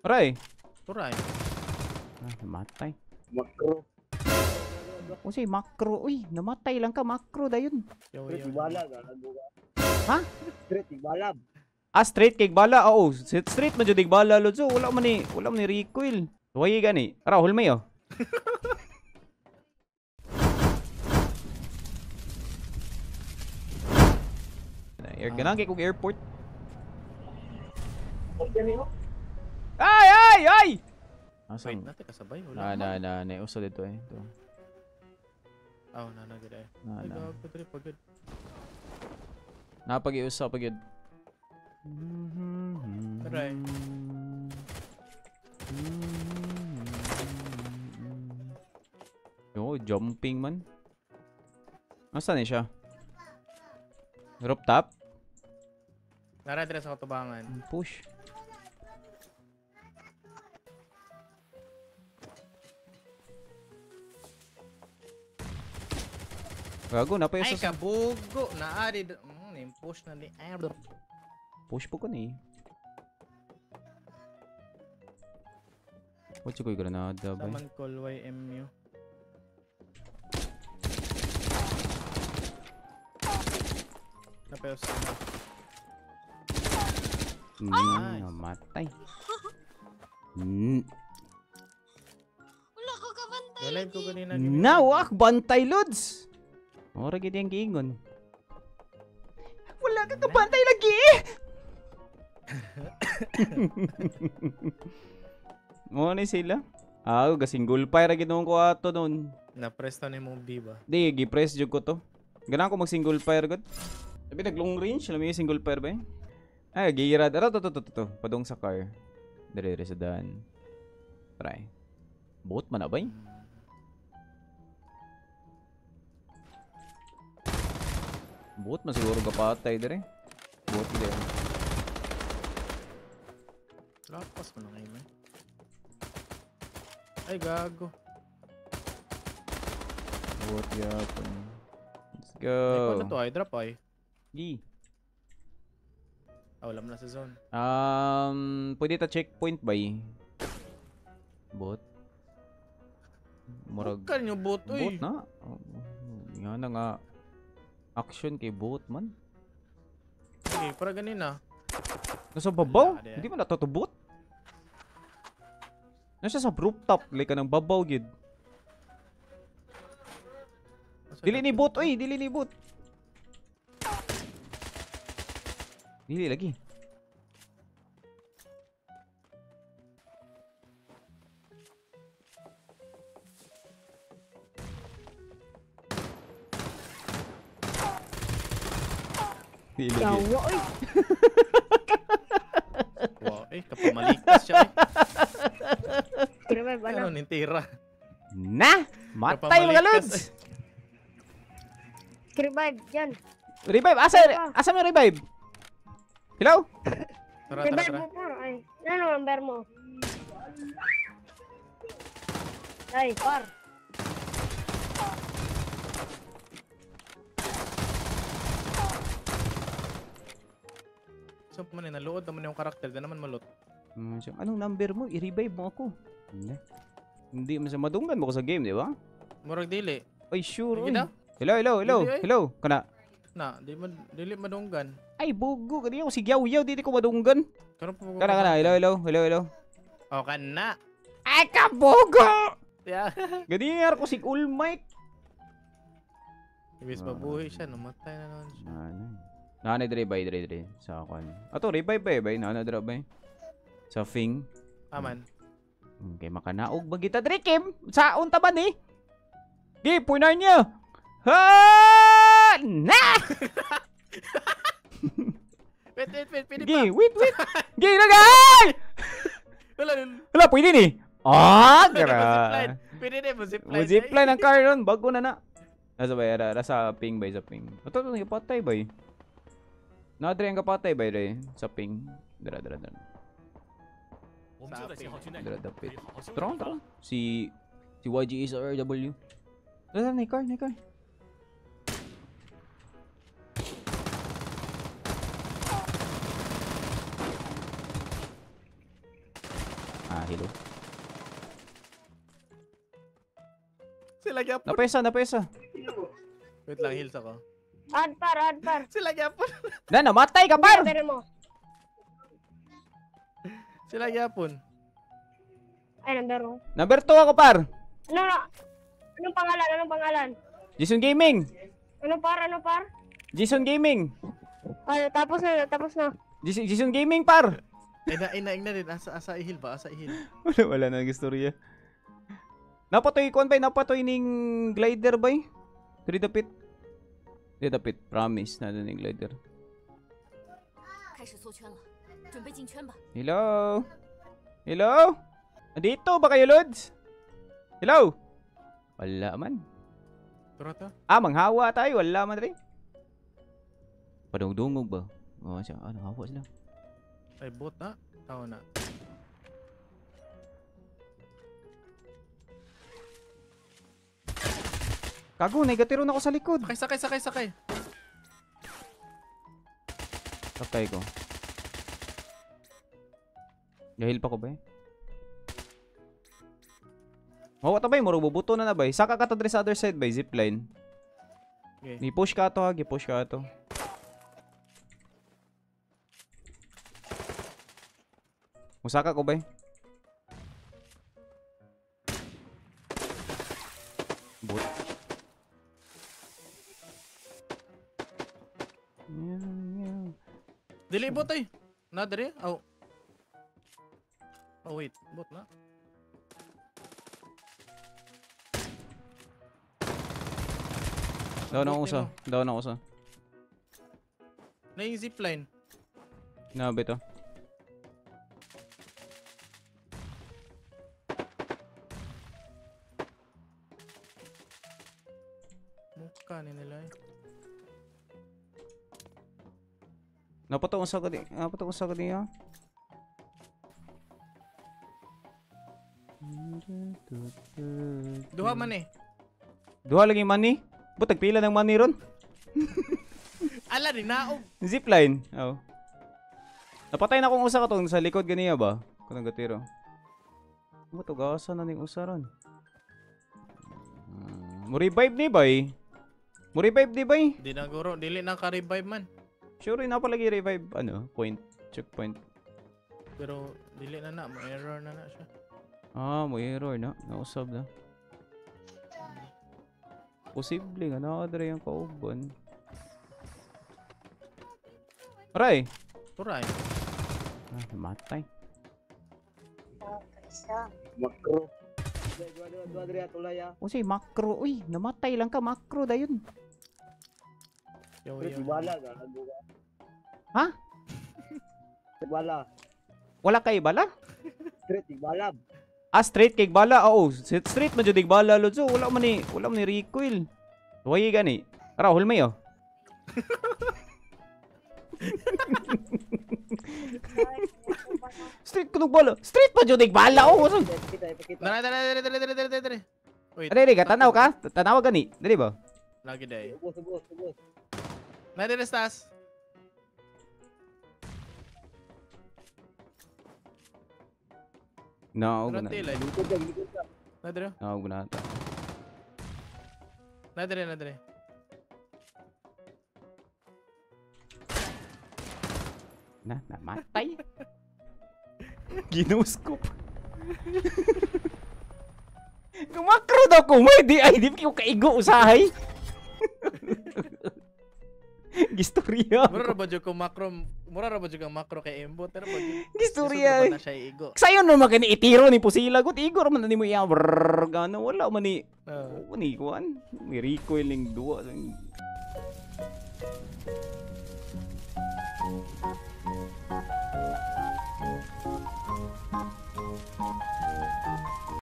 Aray. Turay. Ah, namatay. Makro. O si macro. Uy, namatay lang ka. Macro dayon. Yo, Street yo. ibala. gago ka. Ha? Street ibala. Ah, straight kay bala. Oo, straight man jud bala lod. So wala man ni, wala man ni recoil. Tuway gani. Ara, hulmay oh. Air ganang kay kog airport. Ay, ay, ay! Wait, Asam? natin kasabay. Na, Wala. na, na, na, uso dito eh. Ito. Oh, na, na, gud ay. Na, Ay, na. dali, pagod. Napag-iusa pag yun. Aray. Yo, jumping man. Nasaan eh siya? Rooftop? Nara dira sa katubangan. Push. Gago, na pa yung Ay, kabugo! Naari. Mm, impose na ni Error. Push po ko eh. What's ko yung granada ba? Saman call YMU. Napayos na. Hmm, Nice. namatay. Hmm. Wala ko kabantay. Galive ko kanina. Nawak, bantay lods! Ora gid yung giingon. Wala ka kabantay lagi! Mo ni sila. Ah, ga single fire gid ko ato noon. Na-press na ni mong B ba? Di gi-press jud ko to. Ganaan ko mag single fire gud. Sabi nag long range, alam mo single fire ba? eh? Ay, giyirad. Ara to to to to. to. Padong sa car. Dire dire sa daan. Try. Boat man na eh? Boat man siguro kapatay dire. Boat dire. Lapas mo na ngayon eh. Ay, gago. Boat yapon. Let's Ay, kung ano go. to ay, drop ay. Gi. Ah, wala mo na sa zone. Um, pwede ta checkpoint ba eh? Bot. Murag Huwag nyo bot, bot uy. na. Oh, Nga na nga. Action kay bot man. Okay, para ganina. Nasa babaw? Di Hindi man natutubot. Nasa sa rooftop, like ka ng babaw gid. Dili na ni bot, oy, dili ni bot. Dili lagi. Yawa, oy. Wow, eh, kapamalikas siya eh. Revive, ano? Ano, nintira. Na! Matay mga lods! Revive, dyan. Revive! Asa, asa mo revive? Hello? Tara, tara, Revive tara. mo po. Ay, ano number mo? Ay, par. So, man eh, naluod naman yung karakter. Di naman malot. Hmm, siya, Anong number mo? I-revive mo ako. Hindi. Hindi mo sa madunggan mo ko sa game, di ba? Murag dili. Ay, sure. Na. Hello, hello, hello. Dili, ay. Hello. Kana. Na, di man, dili madunggan. Ay, bugo. Kani ako si Yaw Yaw. Dili ko madunggan. Karon pa Kana, kana. Hello, hello. Hello, hello. Oh, kana. Ay, kabugo! Yeah. Ganyan ko si Cool Mike. Ibis Ah. mabuhay siya, namatay na naman siya. Ano? Nana dire bay dire dire sa ako. Ato revive ba bay? Nana dire bay? Sa Fing. Aman. Okay, makanaog ba kita dire Kim? Sa unta ba ni? Gi, punan niya. Ha! Na! Wait, wait, wait, pwede pa. wait, wait. Gi, nagay! Wala, wala. Pwede ni. Ah, gara. Pwede din mo zipline. Mo zipline ang car ron, bago na na. Nasa bay, ara, ara sa ping bay, sa ping. Ato, ito, kapatay bay. Nakatry ang kapatay eh, by the way, sa ping. Dara, dara, dara. Dara, dapit. Tron, tron. Si... Si YG is RW. Dara, dara, na car, na car. Ah, hello. Sila gyapon. Napesa, napesa. Wait lang, heals ako. Ad par, ad par. Sila gyapon. Na, namatay ka, par! Pero mo. Sila gyapon. Ay, number mo. Number 2 ako, par. Ano na? Anong pangalan? Anong pangalan? Jason Gaming. Ano par? Ano par? Jason Gaming. Ano, tapos na, tapos na. Jason, Jason Gaming, par. Ina, ina, ina din. Asa, asa ihil ba? Asa ihil. wala, wala na istorya. Napatoy ko ba? Napatoy ning glider ba? Three the pit. Litapit, promise. na Nandun yung glider. Hello? Hello? Nandito ba kayo, Lods? Hello? Wala man. Turata? Ah, manghawa tayo. Wala man rin. Padungdungog ba? Oh, siya. Ah, ano, hawa sila. Ay, bot na. Tao na. Kago, negatiron ako sa likod. Sakay, sakay, sakay, sakay. Sakay ko. Gahil pa ko ba eh? Mawa ta ba eh? Muro bubuto na na ba eh? Saka ka to sa other side ba eh? Zipline. Okay. Ni push ka to ha. Gi-push ka to. Musaka ko ba eh? Bot. Dili bot ay. Na diri. Oh. Oh wait, bot na. Daw na usa. Daw na usa. Na yung zipline. Nabi to. Mukha ni nila eh. Napatong sa kadi. Napatong sa kadi ha. Duha man eh. Duha lagi money. Butag pila ng money ron. Ala din naog. Zipline. Oh. Napatay na kong usa ka tong sa likod ganiya ba? Kanang gatiro. Mo to gasa na ning usa ron. Hmm, Mo revive ni bay. Mo revive ni bay. Di na guro, dili na ka-revive man. Sure na palagi revive ano, point checkpoint. Pero dili na na, mo error na na siya. Ah, mo error na. Nausab na. Posible nga nakadre yung kauban. Aray! Turay. Ah, namatay. Makro. Dua, dua, dua, dua, dua, tulay. O si macro. Uy, namatay lang ka. Macro dayon. Yo, Street, yo. wala ka. Ha? Wala. Wala kay bala? Street, wala. Ah, straight kay bala. Oo, straight man jud dig bala lodso. Wala man ni, wala man ni recoil. Tuway gani. Ara, hulmay oh. straight kunog bala. Straight man jud bala. Oh. Dara, dara, dara, dara, dara, dara, dara. Wait. Ka tanaw ka? Tanaw gani. Dali ba? Lagi day. Subos, subos, subos. Na stas. No, Dara guna. tila. Likod ka, likod. Na dira. No, guna ta. Na na. Na, namatay. Ginuskop. Kumakro daw ko. May di ay, di ko kaigo usahay. Gistorya. Mura ra ba jud ko macro, mura ra ba jud ang macro kay Embo, pero ba. Gistorya. na siya igo. Sayo naman kani itiro ni Pusila. Gut, igor man ni mo iya. Gano. Wala man ni. Wala ni kuan. May recoil ning duwa.